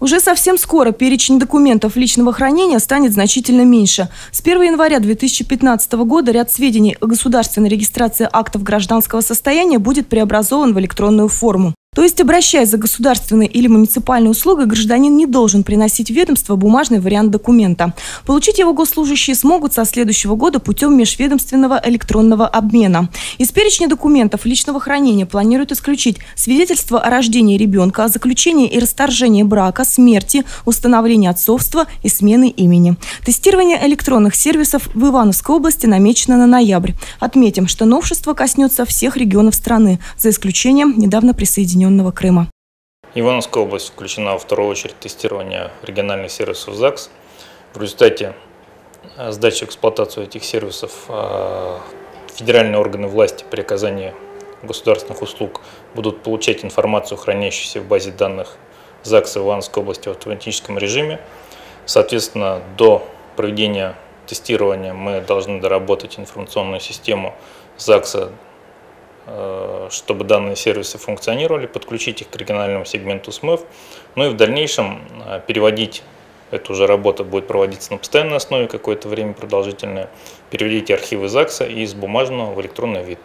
Уже совсем скоро перечень документов личного хранения станет значительно меньше. С 1 января 2015 года ряд сведений о государственной регистрации актов гражданского состояния будет преобразован в электронную форму. То есть, обращаясь за государственной или муниципальной услугой, гражданин не должен приносить в ведомство бумажный вариант документа. Получить его госслужащие смогут со следующего года путем межведомственного электронного обмена. Из перечня документов личного хранения планируют исключить свидетельство о рождении ребенка, о заключении и расторжении брака, смерти, установлении отцовства и смены имени. Тестирование электронных сервисов в Ивановской области намечено на ноябрь. Отметим, что новшество коснется всех регионов страны, за исключением недавно присоединенных присоединенного Крыма. Ивановская область включена во вторую очередь тестирования региональных сервисов ЗАГС. В результате э, сдачи в эксплуатацию этих сервисов э, федеральные органы власти при оказании государственных услуг будут получать информацию, хранящуюся в базе данных ЗАГСа в Ивановской области в автоматическом режиме. Соответственно, до проведения тестирования мы должны доработать информационную систему ЗАГСа чтобы данные сервисы функционировали, подключить их к региональному сегменту СМЭФ, ну и в дальнейшем э, переводить эта уже работа будет проводиться на постоянной основе какое-то время продолжительное, переводить архивы ЗАГСа из бумажного в электронный вид.